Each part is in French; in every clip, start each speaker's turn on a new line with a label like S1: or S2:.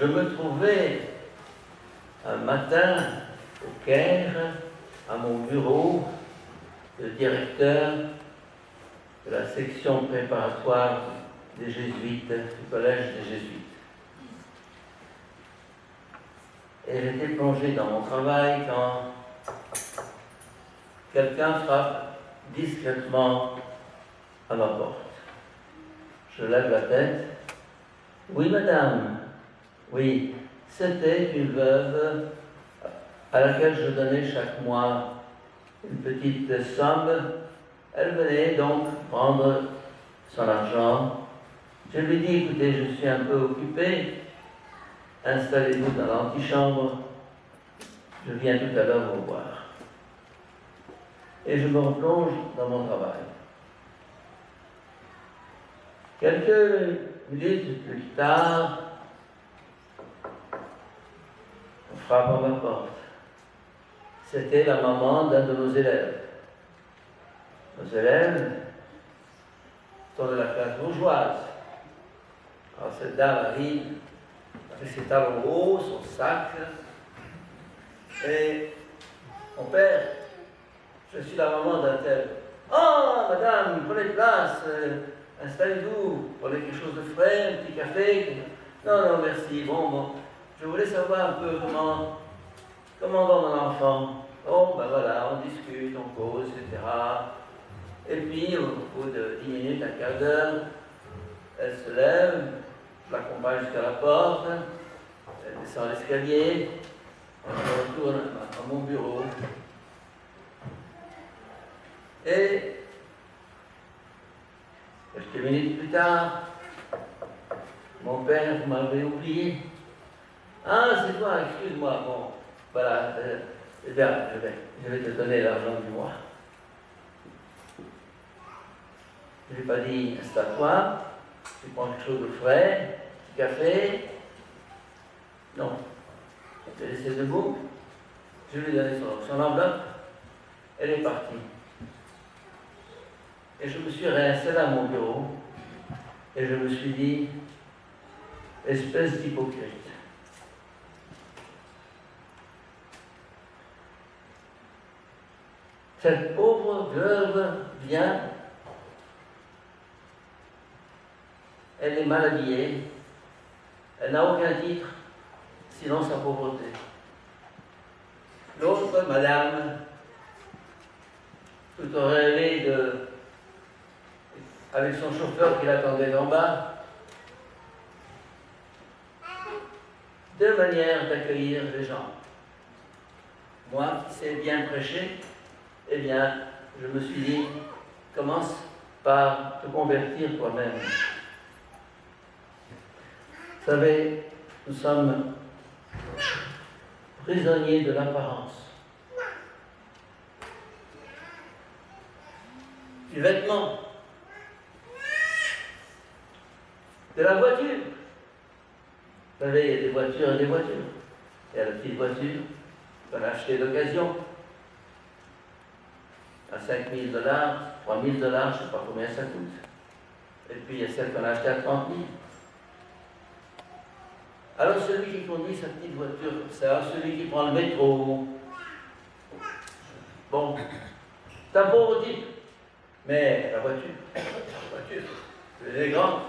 S1: je me trouvais un matin au Caire, à mon bureau, le directeur de la section préparatoire des Jésuites, du Collège des Jésuites. Et j'étais plongé dans mon travail quand quelqu'un frappe discrètement à ma porte. Je lève la tête. Oui, madame. Oui, c'était une veuve à laquelle je donnais chaque mois une petite somme. Elle venait donc prendre son argent. Je lui dis, écoutez, je suis un peu occupé. Installez-vous dans l'antichambre. Je viens tout à l'heure vous voir. Et je me replonge dans mon travail. Quelques minutes plus tard, on frappe ma porte. C'était la maman d'un de nos élèves. Nos élèves sont de la classe bourgeoise. Alors cette dame arrive avec ses talons hauts, son sac, et mon père, je suis la maman d'un tel. Oh, madame, prenez place, euh, installez-vous, prenez quelque chose de frais, un petit café. Non, non, merci. Bon, bon, je voulais savoir un peu comment, comment va mon enfant. Oh, ben voilà, on discute, on cause, etc. Et puis, au bout de 10 minutes, un quart d'heure, elle se lève, je l'accompagne jusqu'à la porte, elle descend l'escalier, on retourne à mon bureau. Et quelques minutes plus tard, mon père, m'avez oublié. Ah, c'est toi, excuse-moi. Bon, voilà. Euh, eh bien, je vais, je vais te donner l'argent du mois. Je lui ai pas dit, installe-toi, tu prends quelque chose de frais, du café? Non. Je l'ai laissé debout. Je lui ai donné son, son enveloppe. Elle est partie. Et je me suis réinstallé à mon bureau et je me suis dit, espèce d'hypocrite. Cette pauvre veuve vient, elle est mal habillée, elle n'a aucun titre, sinon sa pauvreté. L'autre, madame, tout rêvé de avec son chauffeur qui l'attendait en bas, deux manières d'accueillir les gens. Moi qui sais bien prêcher, eh bien, je me suis dit, commence par te convertir toi-même. Vous savez, nous sommes prisonniers de l'apparence. Du vêtement, de la voiture. Vous savez, il y a des voitures et des voitures. Il y a la petite voiture qu'on a achetée d'occasion à 5 000 dollars, 3 000 dollars, je ne sais pas combien ça coûte. Et puis il y a celle qu'on a achetée à 30 000. Alors celui qui conduit sa petite voiture c'est celui qui prend le métro, bon, c'est un pauvre type. Mais la voiture, la voiture, elle est grande.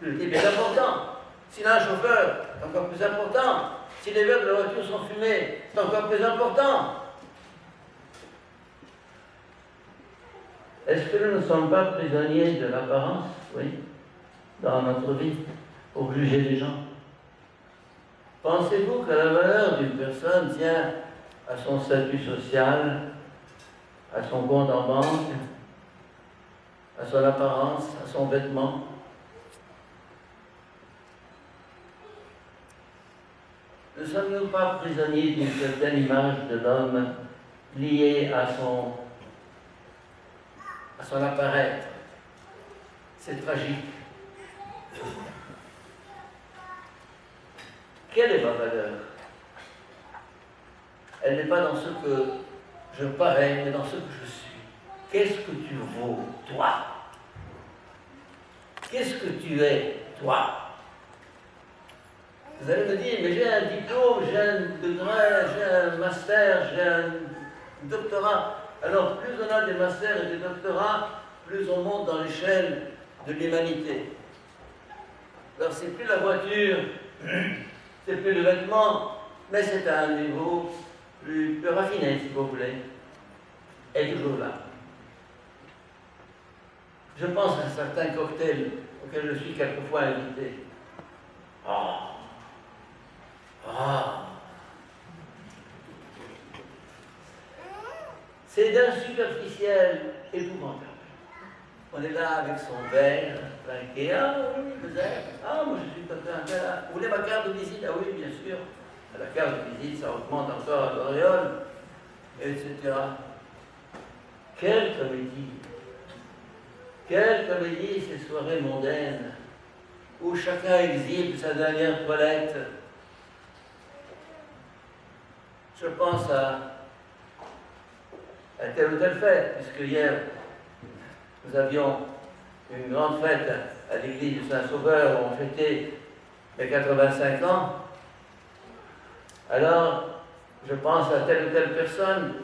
S1: Le type est important. S'il a un chauffeur, c'est encore plus important. Si les verres de la voiture sont fumés, c'est encore plus important. Est-ce que nous ne sommes pas prisonniers de l'apparence, oui, dans notre vie, pour juger les gens? Pensez-vous que la valeur d'une personne tient à son statut social, à son compte en banque, à son apparence, à son vêtement? Ne sommes-nous pas prisonniers d'une certaine image de l'homme liée à son, à son apparaître C'est tragique. Quelle est ma valeur? Elle n'est pas dans ce que je parais, mais dans ce que je suis. Qu'est-ce que tu vaux, toi? Qu'est-ce que tu es, toi? Vous allez me dire, mais j'ai un diplôme, j'ai un degré, j'ai un master, j'ai un doctorat. Alors, plus on a des masters et des doctorats, plus on monte dans l'échelle de l'humanité. Alors, c'est plus la voiture, c'est plus le vêtement, mais c'est à un niveau plus, raffiné, si vous voulez, est toujours là. Je pense à certains cocktails auxquels je suis quelquefois invité. Ah Ah C'est d'un superficiel épouvantable. On est là avec son verre, trinqué. Ah oui, êtes. Ah, moi je suis un Vous voulez ma carte de visite? Ah oui, bien sûr. La carte de visite, ça augmente encore l'auréole, etc. Quelle comédie Quelle comédie ces soirées mondaines où chacun exhibe sa dernière toilette. Je pense à, à telle ou telle fête, puisque hier, nous avions une grande fête à l'église du Saint-Sauveur où on fêtait les 85 ans. Alors, je pense à telle ou telle personne.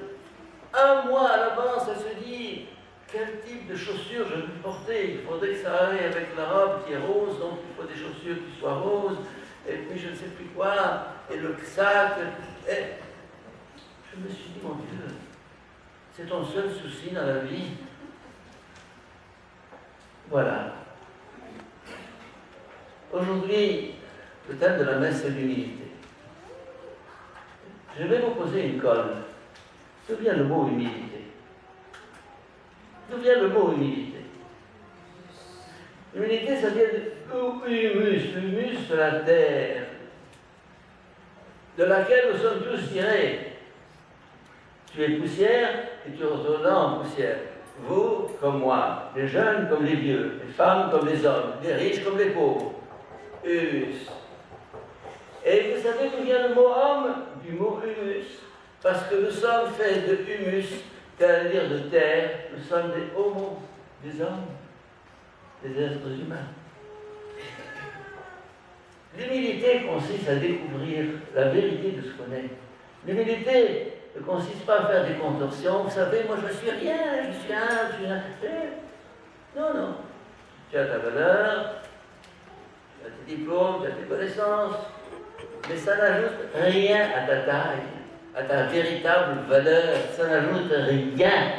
S1: Un mois à l'avance, elle se dit quel type de chaussures je vais porter? Il faudrait que ça aille avec la robe qui est rose, donc il faut des chaussures qui soient roses, et puis je ne sais plus quoi, et le sac. Et je me suis dit, mon Dieu, c'est ton seul souci dans la vie voilà. Aujourd'hui, le thème de la messe, c'est l'humilité. Je vais vous poser une colle. D'où vient le mot humilité? D'où vient le mot humilité? Humilité, ça vient de humus, humus la terre, de laquelle nous sommes tous tirés. Tu es poussière et tu retournes en poussière. Vous comme moi, les jeunes comme les vieux, les femmes comme les hommes, les riches comme les pauvres. Humus. Et vous savez d'où vient le mot homme? Du mot humus. Parce que nous sommes faits de humus, c'est-à-dire de terre. Nous sommes des homos, des hommes, des êtres humains. L'humilité consiste à découvrir la vérité de ce qu'on est. L'humilité ne consiste pas à faire des contorsions. Vous savez, moi je suis rien, je suis un, je suis un. Non, non. Tu as ta valeur, tu as tes diplômes, tu as tes connaissances, mais ça n'ajoute rien à ta taille, à ta véritable valeur. Ça n'ajoute rien.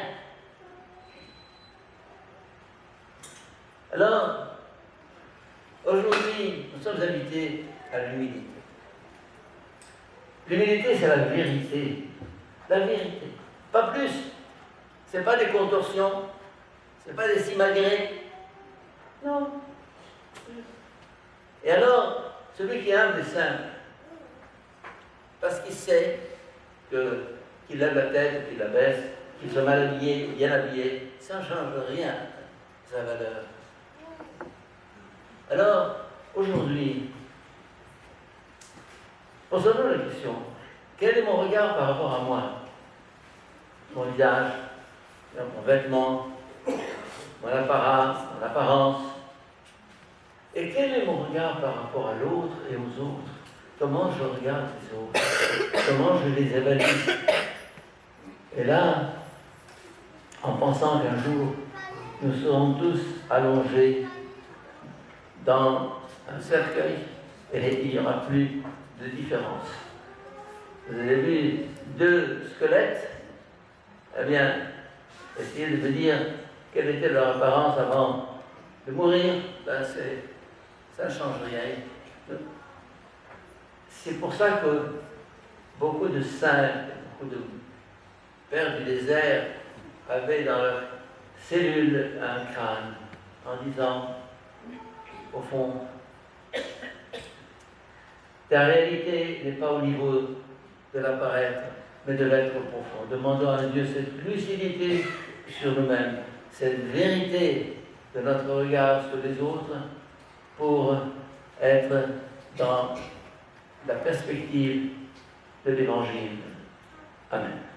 S1: Alors, aujourd'hui, nous sommes invités à l'humilité. L'humilité, c'est la vérité la vérité. Pas plus. Ce n'est pas des contorsions, ce n'est pas des simagrées. Non. Et alors, celui qui humble est simple, parce qu'il sait qu'il lève la tête, qu'il la baisse, qu'il soit mal habillé bien habillé, ça ne change rien sa valeur. Alors, aujourd'hui, posons-nous la question, quel est mon regard par rapport à moi? Mon visage, mon vêtement, mon apparence, mon apparence. Et quel est mon regard par rapport à l'autre et aux autres? Comment je regarde les autres? Comment je les évalue? Et là, en pensant qu'un jour, nous serons tous allongés dans un cercueil et il n'y aura plus de différence. Vous avez vu deux squelettes? Eh bien, essayez de me dire quelle était leur apparence avant de mourir. Ben ça ne change rien. C'est pour ça que beaucoup de saints, beaucoup de pères du désert avaient dans leur cellule un crâne en disant, au fond, ta réalité n'est pas au niveau de l'apparaître, mais de l'être profond. Demandons à Dieu cette lucidité sur nous-mêmes, cette vérité de notre regard sur les autres pour être dans la perspective de l'Évangile. Amen.